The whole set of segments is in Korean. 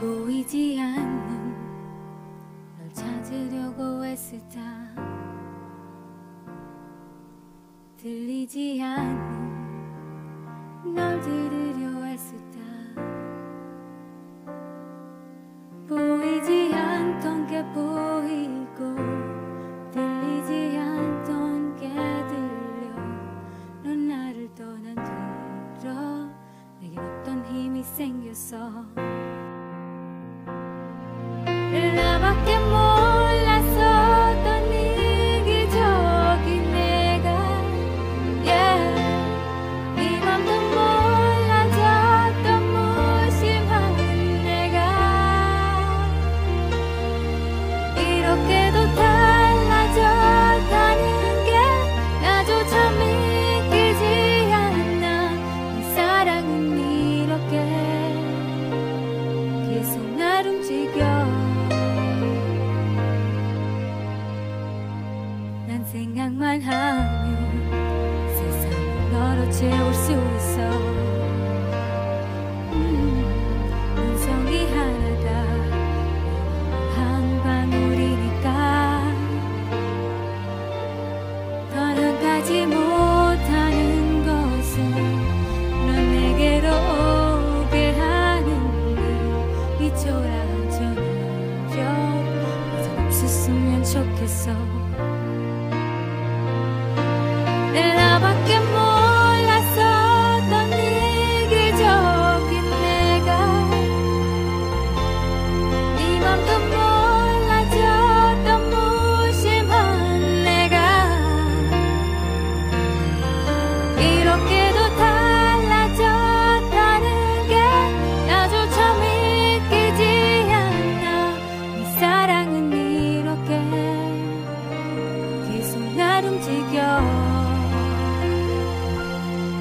보이지 않는 널 찾으려고 애쓰다 들리지 않는 널 들으려 애쓰다 보이지 않던 게 보이고 들리지 않던 게 들려. 넌 나를 떠난 뒤로 내겐 어떤 힘이 생겼어 나밖에 몰랐었던 이기적인 내가. Yeah. 네 맘도 몰라졌던 무심한 내가. 이렇게도 달라졌다는 게 나조차 믿기지 않나. 네 사랑은 이렇게 계속 날 움직여 생각만 하면 세상을 너로 채울 수 있어. 음, 눈송이 하나가 한 방울이니까. 더는 가지 못하는 초라한 저녁. 이제 없었으면 좋겠어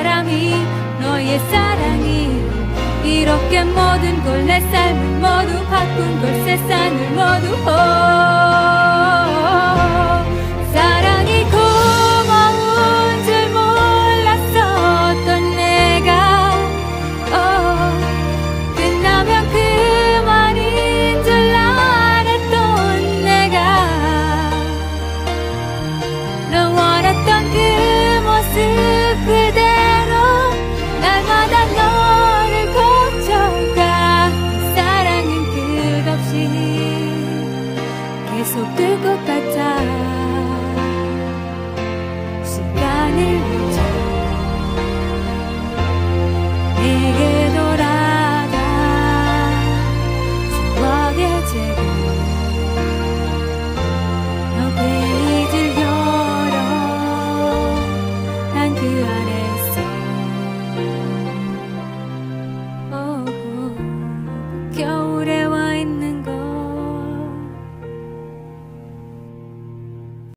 사람이 너의 사랑이 이렇게 모든 걸 내 삶을 모두 바꾼 걸 세상을 모두 hold